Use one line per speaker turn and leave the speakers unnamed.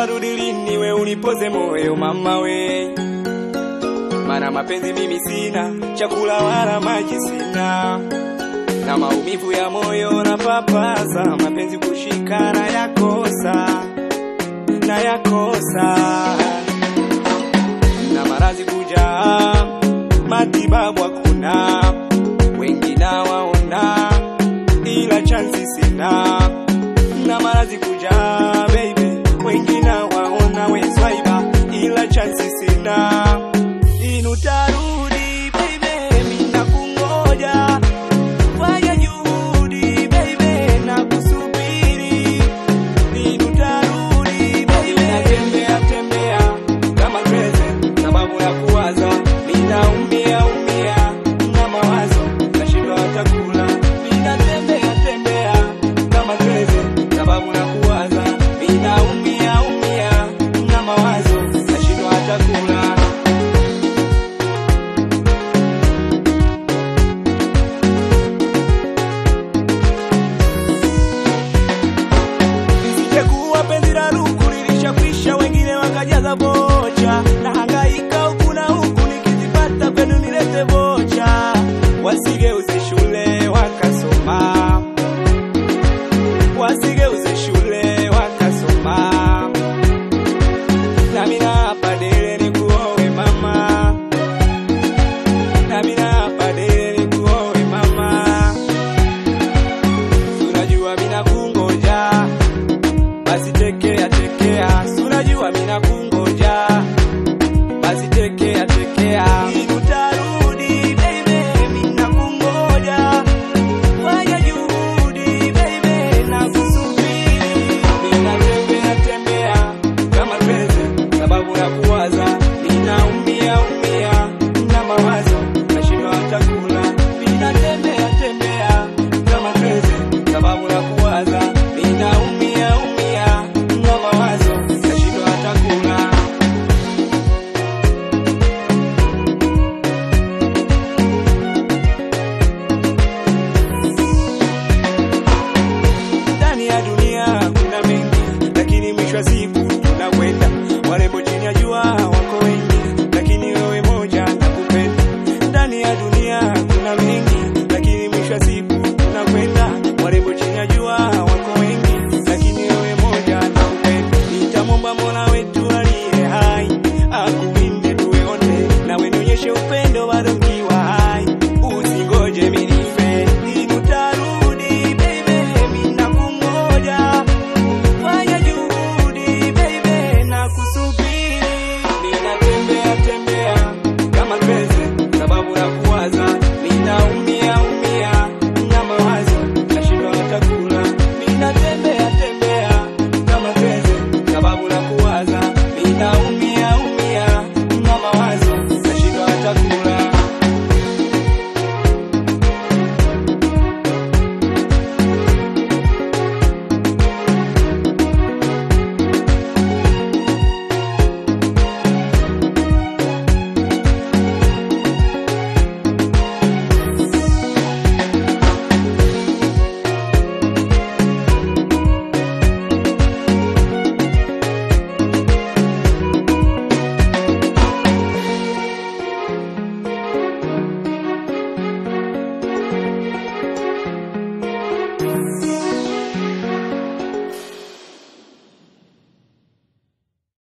utarudi lini? We unipoze moyo mama we, mana mapenzi mimi sina, chakula wala maji sina, na maumivu ya moyo na papaza, mapenzi kushika na yakosa na yakosa, na marazi kuja, matibabu hakuna, wengi na waona, ila chansi sina. chansi now. bocha. Na hangaika huku na huku nikizipata penu nilete bocha